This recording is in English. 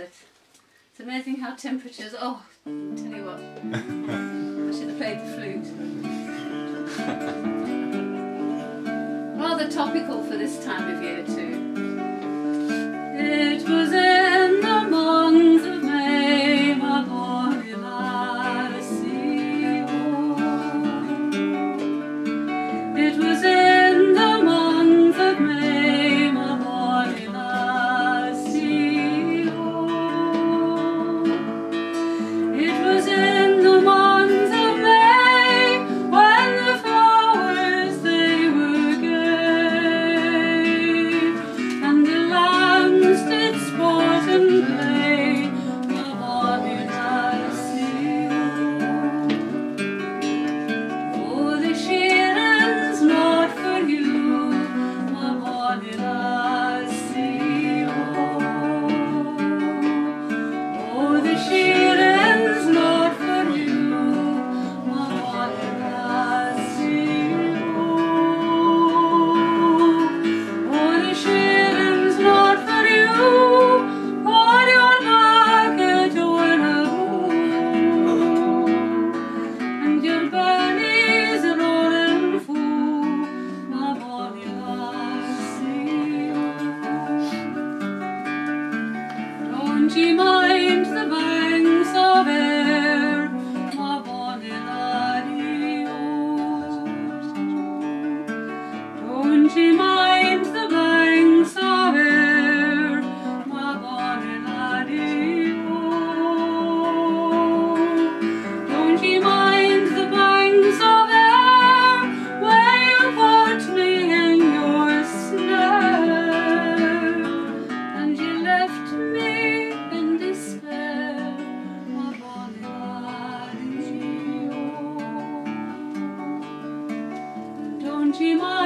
closet. It's amazing how temperatures. Oh, tell you what. I should have played the flute. Rather topical for this time of year, too. It was Jimai. Shema.